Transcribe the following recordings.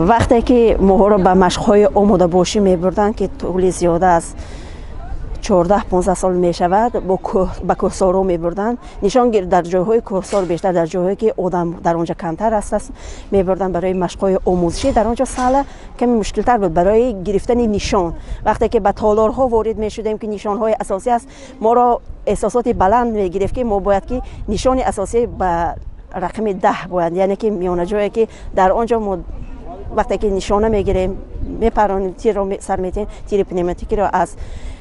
вақте ки моҳоро ба машқҳои омодабошӣ мебурданд ки тӯли зиёда аз 14-15 сол мешавад ба кӯҳсоро мебурданд. Нишон гир дар ҷойҳои кӯҳсор бештар дар ҷойҳое ки одам дар он ҷо камтар аст мебурданд барои машқҳои омӯзишӣ. Дар он ҷо сала каме мушкилтар буд барои гирифтани нишон. Вақте ки ба толорҳо ворид мешудем ки нишонҳои асосӣ аст моро эҳсосоти баланд мегирифт ки мо бояд ки нишони асосӣ ба рақами даҳ бояд. Яъне ки миёнаҷое ки дар он ҷо вақте ки нишона мегирем мепаронем тирро сар метиҳем тири пневматикиро аз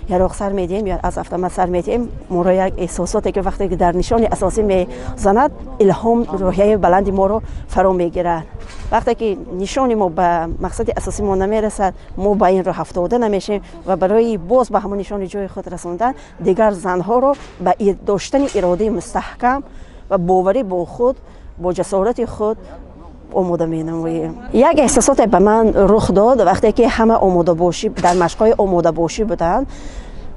яроқ сар медиҳем ё аз автомат сар метиҳем моро як эҳсосоте ки вақте ки дар нишони асосӣ мезанад илҳом роҳияи баланди моро фаро мегирад вақте ки нишони мо ба мақсади асосӣ намерасад мо ба ин роҳ афтода намешавем ва барои боз ба ҳамон нишони ҷои худ расондан дигар занҳоро ба доштани иродаи мустаҳкам ва боварӣ бо худ бо ҷасорати худ омода менамоем як эҳсосоте ба ман рух дод вақте ки ҳама омодабошӣ дар машқҳои омодабошӣ буданд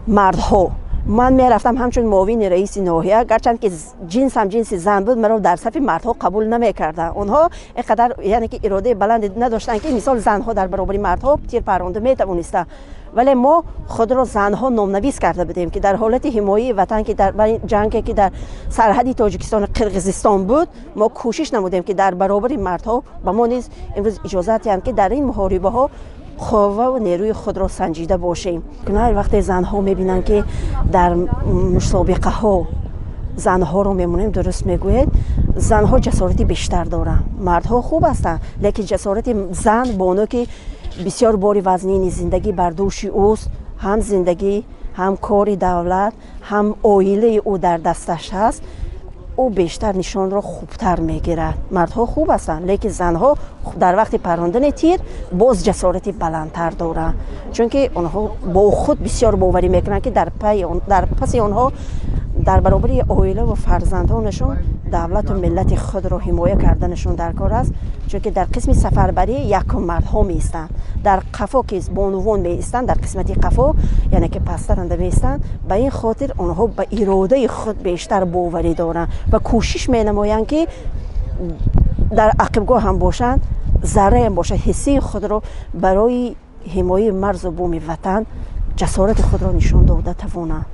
мардҳо ман мерафтам ҳамчун муовини раиси ноҳия. Гарчанд ки ҷинсам ҷинси зан буд маро дар сафи мардҳо қабул намекарданд онҳо ин қадар яъне ки иродаи баланде надоштанд ки мисол занҳо дар баробари мардҳо тир парронда метавонистанд вале мо худро занҳо номнавис карда будем ки дар ҳолати ҳимояи ватан ки дар ҷанге ки дар сарҳади тоҷикистону қирғизистон буд мо кӯшиш намудем ки дар баробари мардҳо ба мо низ имрӯз иҷозат диҳанд ки дар ин муҳорибаҳо ховаву нерӯи худро санҷида бошем. Вақте занҳо мебинанд ки дар мусобиқаҳо занҳоро мемонем дуруст мегӯед занҳо ҷасорати бештар доранд. Мардҳо хуб ҳастанд лекин ҷасорати зан боно ки бисёр бори вазнини зиндагӣ бар дӯши ӯст ҳам зиндагӣ ҳам кори давлат ҳам оилаи ӯ дар дасташ ҳаст ӯ бештар нишонро хубтар мегирад. Мардҳо хуб ҳастанд лекин занҳо дар вақти паррондани тир боз ҷасорати баландтар доранд. Чунки онҳо бо худ бисёр боварӣ мекунанд ки дар паси онҳо дар баробари оилаву фарзандонашон давлату миллати худро ҳимоя карданашон дар кор аст чунки дар қисми сафарбарӣ якум мардҳо меистанд дар қафо ки бонувон меистанд дар қисмати қафо яъне ки пастаранда меистанд ба ин хотир онҳо ба иродаи худ бештар боварӣ доранд ва кӯшиш менамоянд ки дар ақибгоҳ ҳам бошанд зарраям бошад ҳиссии худро барои ҳимояи марзу буми ватан ҷасорати худро нишон дода тавонанд